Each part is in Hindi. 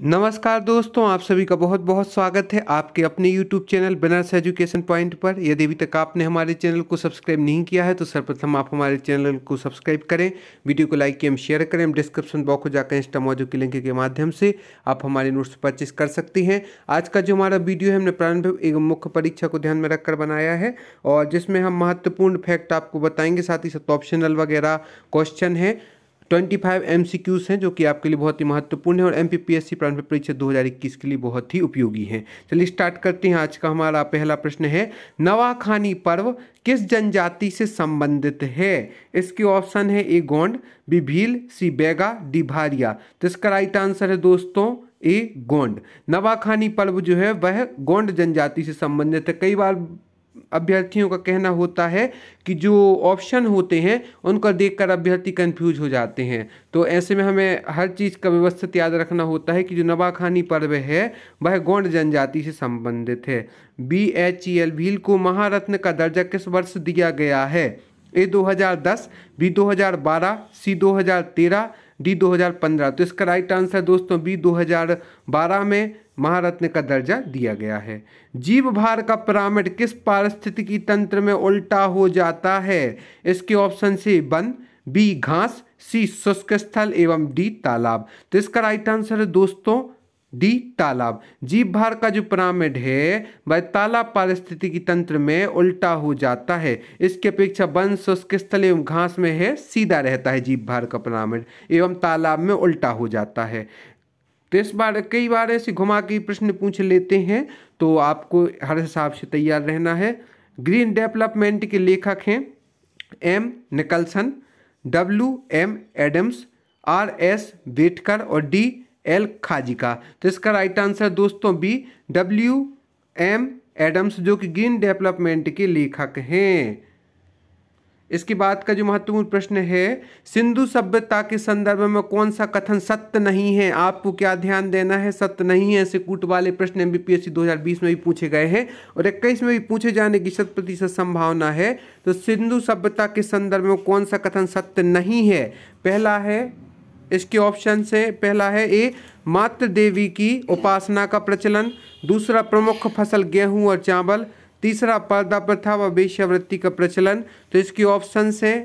नमस्कार दोस्तों, आप सभी का बहुत बहुत स्वागत है आपके अपने YouTube channel Banaras education point पर। यदि अभी तक आपने हमारे चैनल को सब्सक्राइब नहीं किया है तो सर्वप्रथम आप हमारे चैनल को सब्सक्राइब करें, वीडियो को लाइक एवं शेयर करें डिस्क्रिप्शन बॉक्स को जाकर इंस्टा मौजूद के लिंक के माध्यम से आप हमारे नोट्स परचेस कर सकती हैं। आज का जो हमारा वीडियो है, हमने प्रारंभ एवं मुख्य परीक्षा को ध्यान में रखकर बनाया है और जिसमें हम महत्वपूर्ण फैक्ट आपको बताएँगे, साथ ही साथ ऑप्शनल वगैरह क्वेश्चन है। Twenty five M C Qs हैं, जो कि आपके लिए बहुत ही महत्वपूर्ण है और M P P S C प्रारंभिक परीक्षा दो हज़ार इक्कीस के लिए बहुत ही उपयोगी हैं। चलिए स्टार्ट करते हैं आज का हमारा पहला प्रश्न है, नवाखानी पर्व किस जनजाति से संबंधित है? इसके ऑप्शन है A Gond, B Bhil, C Baiga, D Bhariya. तो इसका राइट आंसर है दोस्तों, ए गोंड। नवाखानी पर्व जो है, वह गोंड जनजाति से संबंधित है। कई बार अभ्यर्थियों का कहना होता है कि जो ऑप्शन होते हैं, उनको देखकर अभ्यर्थी कंफ्यूज हो जाते हैं। तो ऐसे में हमें हर चीज़ का व्यवस्थित याद रखना होता है कि जो नवाखानी पर्व है, वह गौंड जनजाति से संबंधित है। B H E L Bhil को महारत्न का दर्जा किस वर्ष दिया गया है? ए 2010 बी 2012 सी 2013 डी 2015 तो इसका राइट आंसर दोस्तों बी 2012 में महारत्न का दर्जा दिया गया है। जीव भार का पिरामिड किस पारिस्थितिकी तंत्र में उल्टा हो जाता है? इसके ऑप्शन से वन बी घास, सी शुष्क स्थल एवं डी तालाब। तो इसका राइट आंसर है दोस्तों डी तालाब। जीव भार का जो पिरामिड है, वह तालाब पारिस्थितिकी तंत्र में उल्टा हो जाता है। इसके अपेक्षा वन शुष्क स्थल एवं घास में है, सीधा रहता है जीव भार का पिरामिड, एवं तालाब में उल्टा हो जाता है। तो इस बार कई बार ऐसे घुमा के प्रश्न पूछ लेते हैं तो आपको हर हिसाब से तैयार रहना है। ग्रीन डेवलपमेंट के लेखक हैं M Nicholson, W M Adams, R S Betkar और डी एल खाजिका तो इसका राइट आंसर दोस्तों बी डब्ल्यू एम एडम्स जो कि ग्रीन डेवलपमेंट के लेखक हैं। इसके बाद का जो महत्वपूर्ण प्रश्न है, सिंधु सभ्यता के संदर्भ में कौन सा कथन सत्य नहीं है? आपको क्या ध्यान देना है? सत्य नहीं है, ऐसे कूट वाले प्रश्न एमबीपीएससी 2020 में भी पूछे गए हैं और इक्कीस में भी पूछे जाने की शत प्रतिशत संभावना है। तो सिंधु सभ्यता के संदर्भ में कौन सा कथन सत्य नहीं है? पहला है इसके ऑप्शन से पहला है ए, मातृ देवी की उपासना का प्रचलन, दूसरा प्रमुख फ़सल गेहूँ और चावल, तीसरा पर्दा प्रथा व वेश्यावृत्ति का प्रचलन। तो इसके ऑप्शन है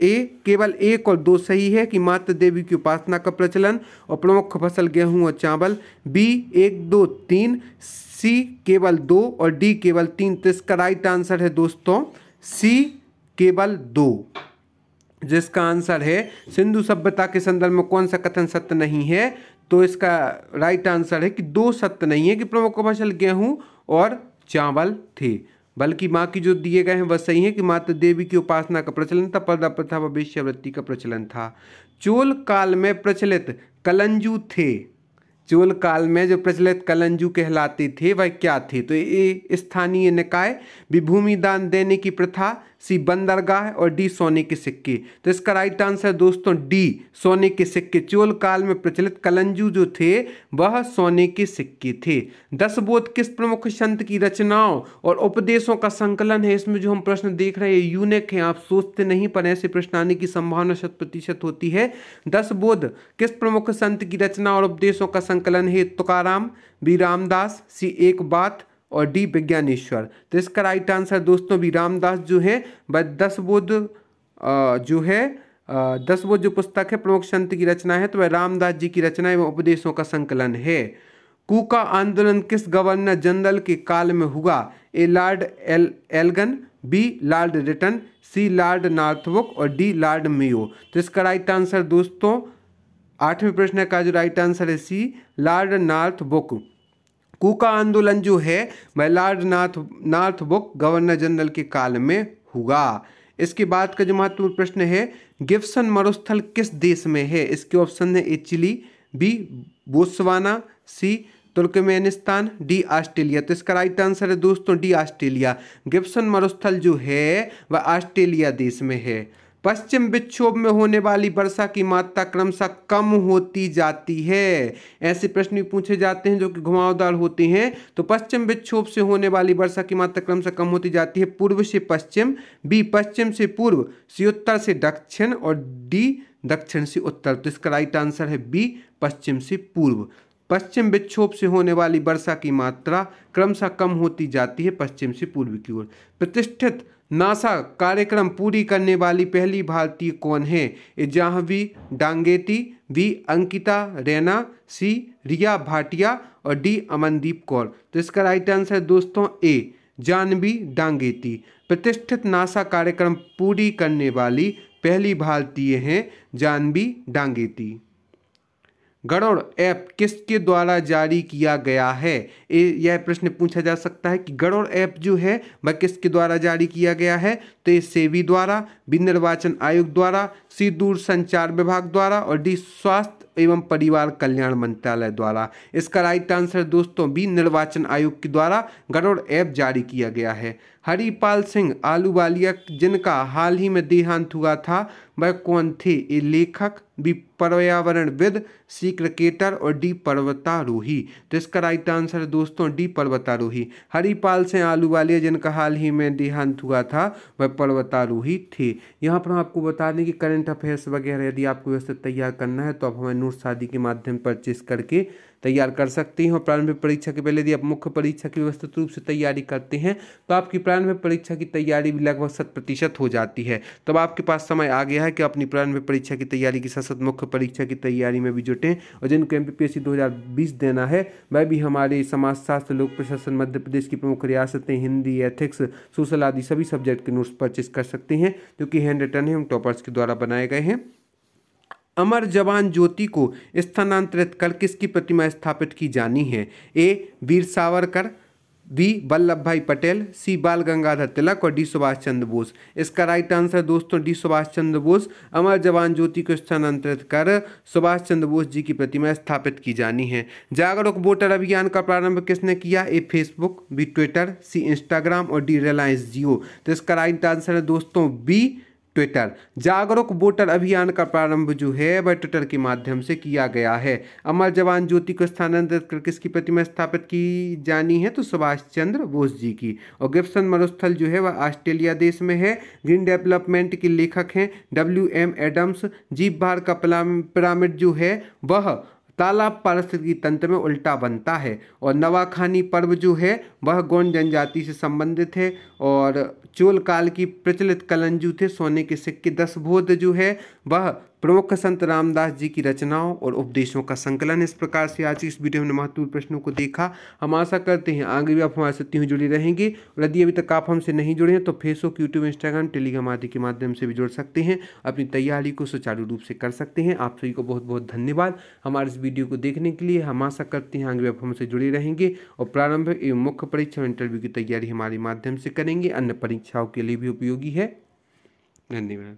ए, केवल एक और दो सही है कि मातृ देवी की उपासना का प्रचलन और प्रमुख फ़सल गेहूँ और चावल। बी, एक, दो, तीन, सी, केवल दो और डी, केवल तीन। तो इसका राइट आंसर है दोस्तों, सी, केवल दो। जिसका आंसर है, सिंधु सभ्यता के संदर्भ में कौन सा कथन सत्य नहीं है? तो इसका राइट आंसर है कि दो सत्य नहीं है कि प्रमुख फ़सल गेहूँ और चावल थे, बल्कि माँ की जो दिए गए हैं वह सही है कि माता देवी की उपासना का प्रचलन था, पर्दा प्रथा व वेश्यावृत्ति का प्रचलन था। चोल काल में प्रचलित कलंजू थे। चोल काल में जो प्रचलित कलंजू कहलाते थे, वह क्या थे? तो ये स्थानीय निकाय विभूमि दान देने की प्रथा सी बंदरगाह और डी सोने के सिक्के। तो इसका राइट आंसर दोस्तों, डी सोने के सिक्के। चोल काल में प्रचलित कलंजू जो थे, वह सोने के सिक्के थे। दस बोध किस प्रमुख संत की रचनाओं और उपदेशों का संकलन है, इसमें जो हम प्रश्न देख रहे हैं यूनिक है, आप सोचते नहीं, पर ऐसे प्रश्न आने की संभावना शत प्रतिशत होती है। दस बोध किस प्रमुख संत की रचना और उपदेशों का संकलन है? तुकाराम बी रामदास, सी एक बात और डी विज्ञानेश्वर। तो इसका राइट आंसर दोस्तों भी रामदास जो है दस बोध जो है दस बोध जो पुस्तक है, प्रमुख संत की रचना है तो वह रामदास जी की रचना एवं उपदेशों का संकलन है। कुका आंदोलन किस गवर्नर जनरल के काल में हुआ? A Lord L, Elgin, B Lord Lytton, C Lord Northbrook और डी लॉर्ड मेयो। तो इसका राइट आंसर दोस्तों, आठवें प्रश्न का जो राइट आंसर है, C Lord Northbrook Kuka आंदोलन जो है वह लॉर्ड नाथ नार्थ बुक गवर्नर जनरल के काल में हुआ। इसके बाद का जो महत्वपूर्ण प्रश्न है गिफ्सन मरुस्थल किस देश में है? इसके ऑप्शन है A Chile B Botswana C, Turkmenistan, D, Australia. तो इसका राइट आंसर है दोस्तों, डी, ऑस्ट्रेलिया। गिफ्सन मरुस्थल जो है, वह ऑस्ट्रेलिया देश में है। पश्चिम विक्षोभ में होने वाली वर्षा की मात्रा क्रमशः कम होती जाती है। ऐसे प्रश्न भी पूछे जाते हैं जो कि घुमावदार होते हैं। तो पश्चिम विक्षोभ से होने वाली वर्षा की मात्रा क्रमशः कम होती जाती है पूर्व से पश्चिम बी पश्चिम से पूर्व सी उत्तर से दक्षिण और डी दक्षिण से उत्तर। तो इसका राइट आंसर है बी पश्चिम से पूर्व। पश्चिम विक्षोभ से होने वाली वर्षा की मात्रा क्रमशः कम होती जाती है पश्चिम से पूर्व की ओर। प्रतिष्ठित नासा कार्यक्रम पूरी करने वाली पहली भारतीय कौन है? जाहवी डांगेती बी अंकिता, रैना, सी, रिया भाटिया और डी, अमनदीप कौर। तो इसका राइट आंसर दोस्तों ए, जानवी डांगेती। प्रतिष्ठित नासा कार्यक्रम पूरी करने वाली पहली भारतीय हैं जानवी डांगेती। गरुड़ ऐप किसके द्वारा जारी किया गया है? यह प्रश्न पूछा जा सकता है कि गरुड़ ऐप जो है, वह किसके द्वारा जारी किया गया है? तो ये सेवी द्वारा बी निर्वाचन आयोग द्वारा, सी दूर संचार विभाग द्वारा और डी स्वास्थ्य एवं परिवार कल्याण मंत्रालय द्वारा। इसका राइट आंसर दोस्तों बी निर्वाचन आयोग के द्वारा गरुड़ ऐप जारी किया गया है। हरिपाल सिंह आलूवालिया, जिनका हाल ही में देहांत हुआ था, वह कौन थे? ए लेखक, बी पर्यावरणविद, सी क्रिकेटर और डी पर्वतारोही। तो इसका राइट आंसर दोस्तों डी पर्वतारोही। हरिपाल से आलू आलूवालिया जिनका हाल ही में देहांत हुआ था, वह पर्वतारोही थे। यहाँ पर हम आपको बता दें कि करंट अफेयर्स वगैरह यदि आपको व्यवस्थित तैयार करना है तो आप हमें नोट शादी के माध्यम परचेस करके तैयार कर सकते हैं और प्रारंभिक परीक्षा के पहले यदि आप मुख्य परीक्षा की व्यवस्थित रूप से तैयारी करते हैं तो आपकी प्रारंभिक परीक्षा की तैयारी भी लगभग शत प्रतिशत हो जाती है। तब आपके पास समय आ गया है कि अपनी प्रारंभिक परीक्षा की तैयारी के साथ साथ मुख्य परीक्षा की तैयारी में भी जुटें और जिनको एम पी देना है, वह भी हमारे समाजशास्त्र, लोक प्रशासन, मध्य प्रदेश की प्रमुख रियासतें, हिंदी एथिक्स सोशल आदि सभी सब्जेक्ट के नोट्स परचेज कर सकते हैं, जो कि हैंड रिटर्न है हम टॉपर्स के द्वारा बनाए गए हैं। अमर जवान ज्योति को स्थानांतरित कर किसकी प्रतिमा स्थापित की जानी है? A. Veer Savarkar, B. Vallabh Bhai Patel, C. बाल गंगाधर तिलक और डी. सुभाष चंद्र बोस। इसका राइट आंसर दोस्तों डी. सुभाष चंद्र बोस। अमर जवान ज्योति को स्थानांतरित कर सुभाष चंद्र बोस जी की प्रतिमा स्थापित की जानी है। जागरूक वोटर अभियान का प्रारंभ किसने किया? A. Facebook, B. Twitter, C. Instagram और डी. रिलायंस जियो। तो इसका राइट आंसर है दोस्तों बी. ट्विटर जागरूक वोटर अभियान का प्रारंभ जो है, वह ट्विटर के माध्यम से किया गया है। अमर जवान ज्योति को स्थानांतरित कर किसकी प्रतिमा स्थापित की जानी है? तो सुभाष चंद्र बोस जी की। और गिप्सन मरुस्थल जो है, वह ऑस्ट्रेलिया देश में है। ग्रीन डेवलपमेंट के लेखक हैं डब्ल्यू एम एडम्स जीप भार का पिरामिड जो है, वह तालाब पारिस्थितिकी तंत्र में उल्टा बनता है। और नवाखानी पर्व जो है, वह गौंड जनजाति से संबंधित है। और चोल काल की प्रचलित कलंजू थे। सोने के सिक्के दस बोध जो है। वह प्रमुख संत रामदास जी की रचनाओं और उपदेशों का संकलन इस प्रकार से आज इस वीडियो में महत्वपूर्ण प्रश्नों को देखा। हम आशा करते हैं आगे भी आप हमारे साथ ही जुड़ी रहेंगे और यदि अभी तक आप हमसे नहीं जुड़े हैं तो फेसबुक यूट्यूब इंस्टाग्राम टेलीग्राम आदि के माध्यम से भी जुड़ सकते हैं। अपनी तैयारी को सुचारू रूप से कर सकते हैं। आप सभी को बहुत बहुत धन्यवाद हमारे इस वीडियो को देखने के लिए। हम आशा करते हैं आगे भी आप हमसे जुड़े रहेंगे और प्रारंभिक एवं मुख्य परीक्षा इंटरव्यू की तैयारी हमारे माध्यम से करेंगे। अन्य परीक्षाओं के लिए भी उपयोगी है। धन्यवाद।